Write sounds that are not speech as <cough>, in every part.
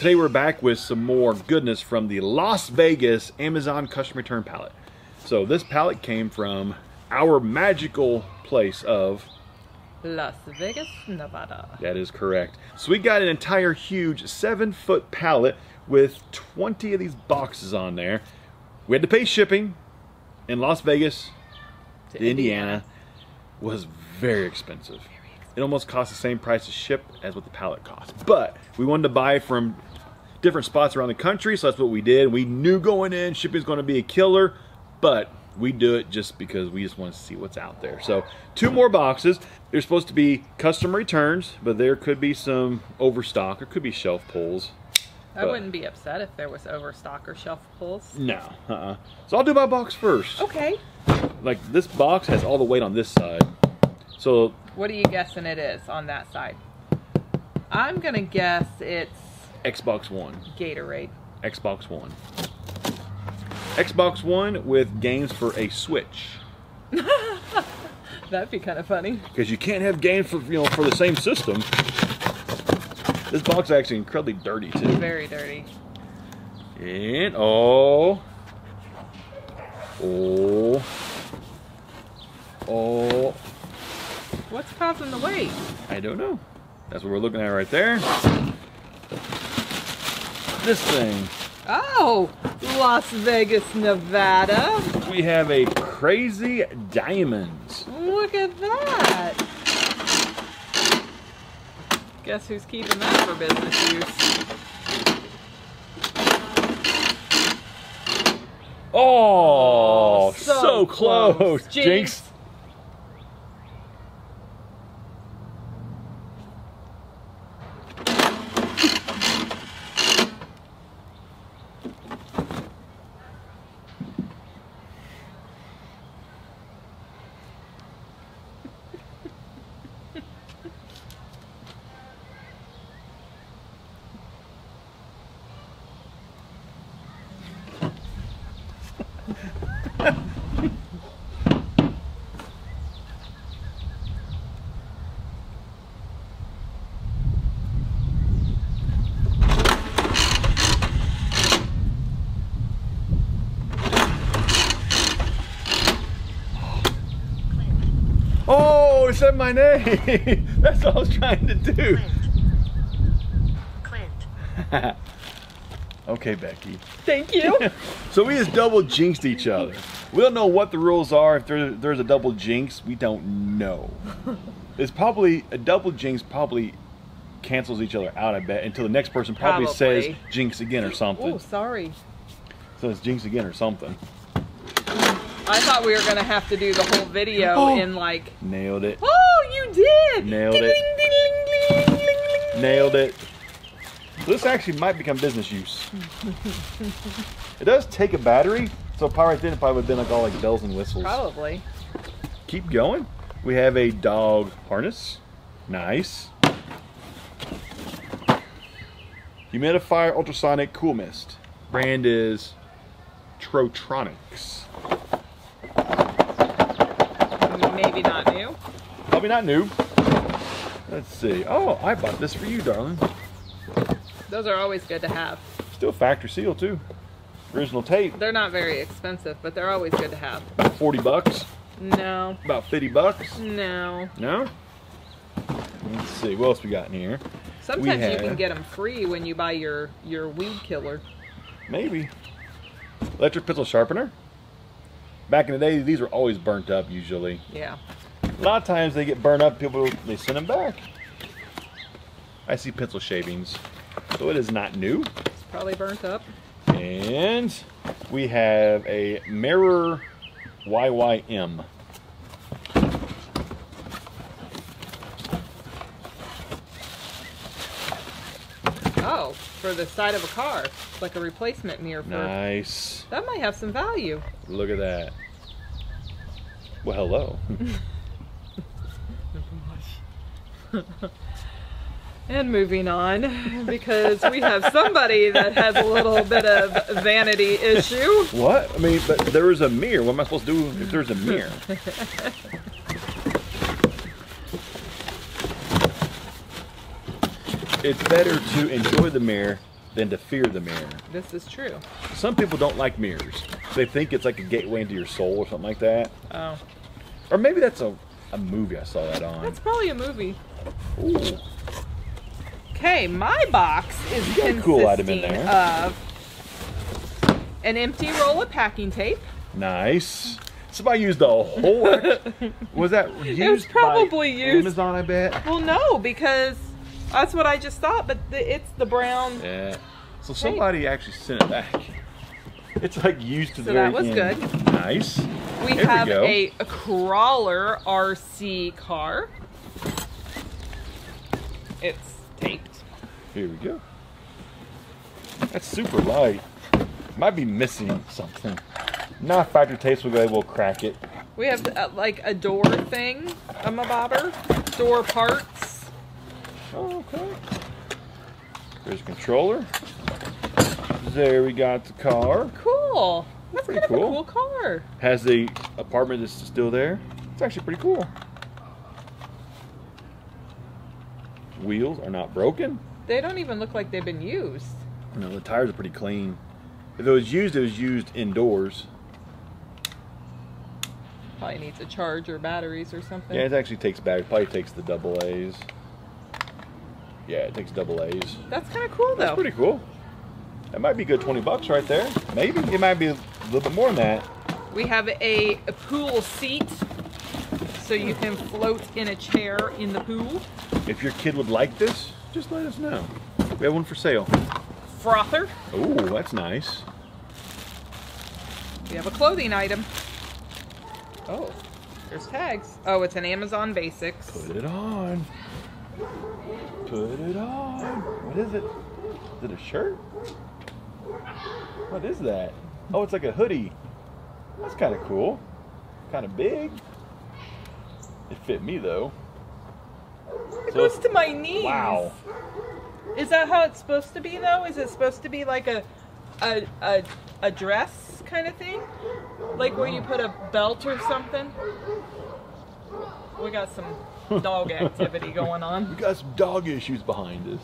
Today we're back with some more goodness from the Las Vegas Amazon custom return pallet. So this pallet came from our magical place of Las Vegas, Nevada. That is correct. So we got an entire huge seven foot pallet with 20 of these boxes on there. We had to pay shipping in Las Vegas to, Indiana. Indiana. was very expensive. It almost cost the same price to ship as what the pallet cost. But we wanted to buy from different spots around the country, so that's what we did. We knew going in shipping is going to be a killer, but we do it just because we just want to see what's out there. So two more boxes. They're supposed to be custom returns, but there could be some overstock or could be shelf pulls. I But- wouldn't be upset if there was overstock or shelf pulls. No, uh-uh. So I'll do my box first. Okay. Like this box has all the weight on this side. So What are you guessing it is on that side? I'm gonna guess it's Xbox One. Gatorade. Xbox One. Xbox One with games for a Switch. <laughs> That'd be kind of funny. Because you can't have games for you know for the same system. This box is actually incredibly dirty too. Very dirty. And oh. Oh. Oh. What's causing the weight? I don't know. That's what we're looking at right there. This thing. Oh, Las Vegas, Nevada. We have a crazy diamonds. Look at that. Guess who's keeping that for business use? Oh, oh so so, close. close. Jinx. Jinx. Oh, it said my name. <laughs> That's all I was trying to do. Clint. Clint. okay, Becky. Thank you. <laughs> So we just double jinxed each other. We don't know what the rules are. If there, there's a double jinx, we don't know. It's probably a double jinx. Probably cancels each other out. I bet until the next person probably, says jinx again or something. oh, sorry. So it's jinx again or something. I thought we were gonna have to do the whole video Oh. in like. Nailed it. Oh, you did! Nailed Ding, it. ding, ding. Nailed it. This actually might become business use. it does take a battery, so probably right then it probably would have been like all like bells and whistles. Probably. Keep going. We have a dog harness. Nice. Humidifier ultrasonic cool mist. Brand is TaoTronics. Maybe not new. Probably not new. Let's see. Oh, I bought this for you, darling. Those are always good to have. Still factory seal too. Original tape. They're not very expensive, but they're always good to have. About 40 bucks. No, About 50 bucks. no. No? Let's see. What else we got in here? Sometimes you can get them free when you buy your your weed killer. Maybe. Electric pencil sharpener. Back in the day, these were always burnt up usually. Yeah. A lot of times they get burnt up, people they send them back. I see pencil shavings. So it is not new. It's probably burnt up. And we have a mirror YYM. Oh, for the side of a car. Like a replacement mirror for Nice. that might have some value. Look at that. Well, hello. <laughs> <laughs> And moving on, because we have somebody that has a little bit of vanity issue. what? I mean, but there is a mirror. What am I supposed to do if there's a mirror? <laughs> it's better to enjoy the mirror than to fear the mirror. This is true. Some people don't like mirrors. They think it's like a gateway into your soul or something like that. Oh, Or maybe that's a, a movie I saw that on. that's probably a movie. Ooh. Okay, my box is a cool item in there. of an empty roll of packing tape. Nice. Somebody used the whole. <laughs> was that used? by probably used- Amazon, I bet. Well, no, because that's what I just thought. But the, it's the brown. Yeah. So somebody actually sent it back. It's like used to the So very that was end. good. Nice. We There have go. a, a crawler RC car. It's taped. Here we go. That's super light. Might be missing something. Not factory tapes. We'll go. We'll crack it. We have uh, like a door thing, a bobber, door parts. Oh, okay. There's a controller. There we got the car. Cool. That's Pretty kind of cool. a cool car. Has the apartment that's still there. It's actually pretty cool. Wheels are not broken. They don't even look like they've been used. No, the tires are pretty clean. If it was used, it was used indoors. Probably needs a charge or batteries or something. Yeah, it actually takes back. Probably takes the double A's. Yeah, it takes double A's. That's kind of cool That's though. pretty cool. That might be a good 20 bucks right there. Maybe. It might be a little bit more than that. We have a, a pool seat, so you can float in a chair in the pool. If your kid would like this, just let us know. We have one for sale. Frother. Oh, that's nice. We have a clothing item. Oh, there's tags. Oh, it's an Amazon Basics. Put it on. Put it on. What is it? Is it a shirt? What is that? Oh, it's like a hoodie. That's kind of cool. Kind of big. It fit me though. It So goes to my knees. Wow. Is that how it's supposed to be though? Is it supposed to be like a a a, a dress kind of thing? Like where you put a belt or something? We got some dog activity going on. We got some dog issues behind us.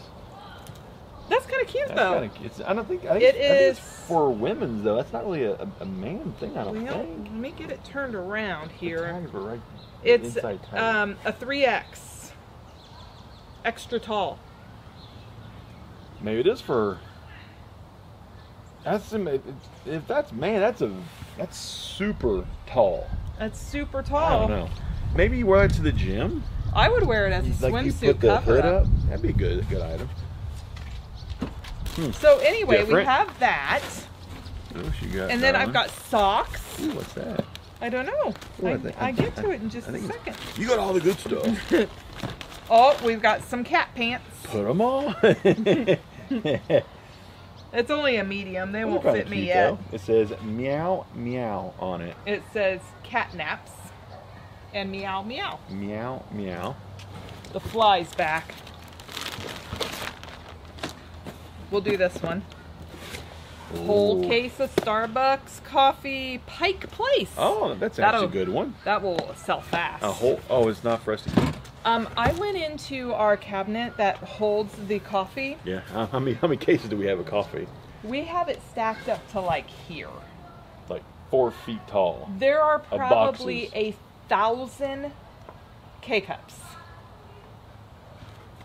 That's kind of cute That's though. kind of. It's. I don't think. I think, It I think it's for women's though. That's not really a, a, man thing. I don't Well, think. let me get it turned around here. right It's um, a 3X. Extra tall. Maybe it is for. That's if if that's man. That's a that's super tall. That's super tall. I don't know. Maybe you wear it to the gym. I would wear it as a like you swimsuit put the cover hood up. up. That'd be a good good item. So anyway, we have that, Oh, she got. and then that I've got socks. Ooh, what's that? I don't know. Ooh, I I, I get to it in just a second. You got all the good stuff. <laughs> Oh, we've got some cat pants. Put them on. <laughs> It's only a medium. They They're won't fit me cute, yet. though. It says meow meow on it. It says cat naps and meow meow. Meow meow. The fly's back. We'll do this one. Whole Ooh. case of Starbucks coffee, Pike Place. Oh, that's That'll- actually a good one. That will sell fast. A whole. Oh, it's not for us to keep. Um, I went into our cabinet that holds the coffee. Yeah. How many how many cases do we have of coffee? We have it stacked up to like here. Like four feet tall. There are probably a thousand K cups.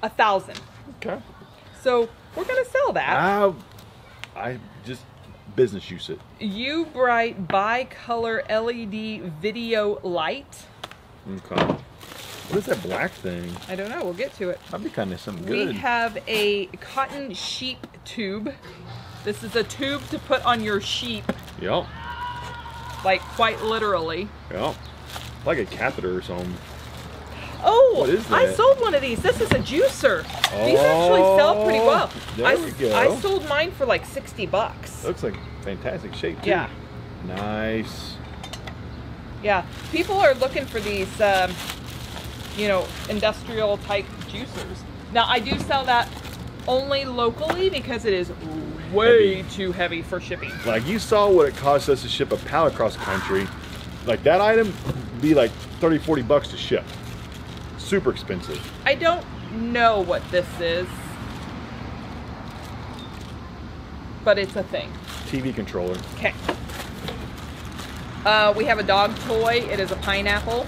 A thousand. Okay. So we're gonna sell that. I, I just business use it. U Bright Bicolor LED Video Light. Okay. What is that black thing? I don't know. We'll get to it. That'd be kind of something good. We have a cotton sheep tube. This is a tube to put on your sheep, Yep. like quite literally. Yep. Like a catheter or something. Oh, What is I sold one of these. This is a juicer. These actually sell pretty well. Oh, there I, we go. I sold mine for like 60 bucks. Looks like fantastic shape too. Yeah. Nice. Yeah, people are looking for these, um, you know, industrial type juicers. Now, I do sell that only locally because it is way Heavy. too heavy for shipping. Like you saw what it cost us to ship a pallet across the country. Like that item be like 30, 40 bucks to ship. Super expensive. I don't know what this is. but it's a thing. TV controller. Okay. Uh, we have a dog toy. It is a pineapple.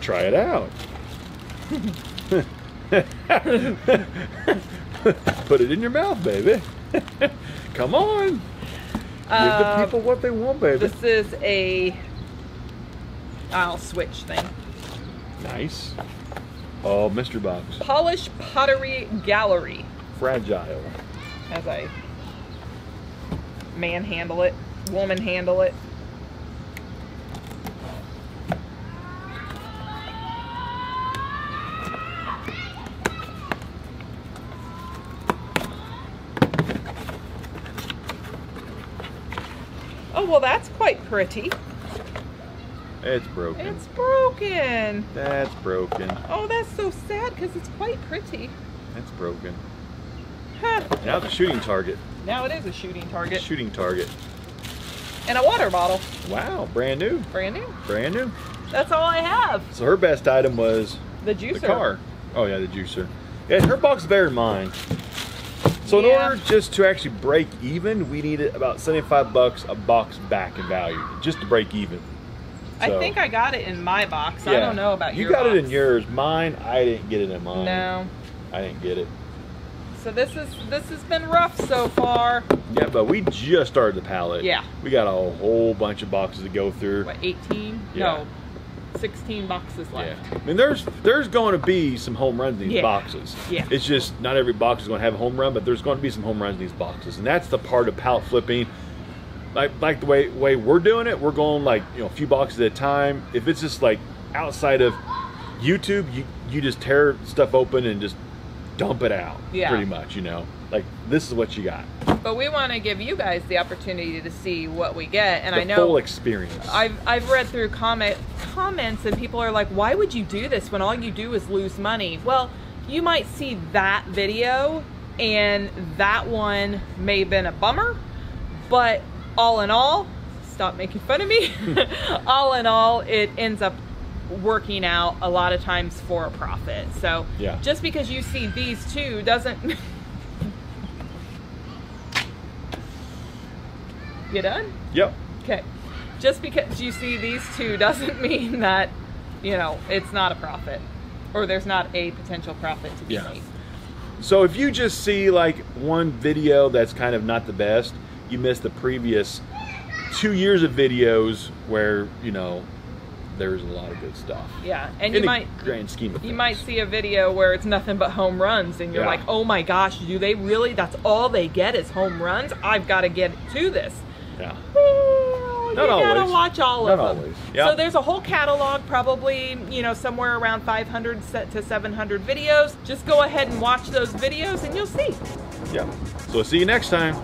Try it out. Put it in your mouth, baby. Come on. Give the Uh, people what they want, baby. This is a I'll switch thing. Nice. Oh, Mr. box. Polish Pottery Gallery. Fragile. As I manhandle it, woman handle it. Oh, well, that's quite pretty. It's broken. It's broken. That's broken. Oh, that's so sad because it's quite pretty. It's broken. Huh. Now a shooting target. Now it is a shooting target. Shooting target. And a water bottle. Wow, brand new. Brand new. Brand new. That's all I have. So her best item was The juicer. the car. Oh yeah, the juicer. Yeah, her box is better than mine. So in Yeah. order just to actually break even, we needed about 75 bucks a box back in value, just to break even. I think I got it in my box. I don't know about you your got it in yours. Mine, I didn't get it in mine. No. I didn't get it. So this is this has been rough so far. Yeah, but we just started the pallet. Yeah. We got a whole bunch of boxes to go through. What, 18? Yeah. No. 16 boxes left. Yeah. I mean, there's there's going to be some home runs in these Yeah. boxes. Yeah. It's just not every box is going to have a home run, but there's going to be some home runs in these boxes, and that's the part of pallet flipping. Like like the way way we're doing it, we're going like you know a few boxes at a time. If it's just like outside of YouTube, you you just tear stuff open and just dump it out. Yeah. Pretty much, you know. Like this is what you got. But we want to give you guys the opportunity to see what we get. And the I know full experience. I've I've read through comment comments and people are like, "Why would you do this when all you do is lose money?" Well, you might see that video and that one may have been a bummer, but all in all, stop making fun of me. <laughs> all in all, it ends up working out a lot of times for a profit. So, Yeah. just because you see these two doesn't <laughs> You done? yep. Okay. Just because you see these two doesn't <laughs> mean that, you know, it's not a profit or there's not a potential profit to be Yeah. made. So if you just see like one video that's kind of not the best, you miss the previous two years of videos where you know there's a lot of good stuff. Yeah. And In you might grand scheme of things. you might see a video where it's nothing but home runs and you're Yeah. like, "Oh my gosh, do they really that's all they get is home runs? I've got to get to this." Yeah. Well, you Not gotta watch all Not of them. always. Yeah. So there's a whole catalog, probably you know somewhere around 500 set to 700 videos. Just go ahead and watch those videos, and you'll see. Yeah. So see you next time.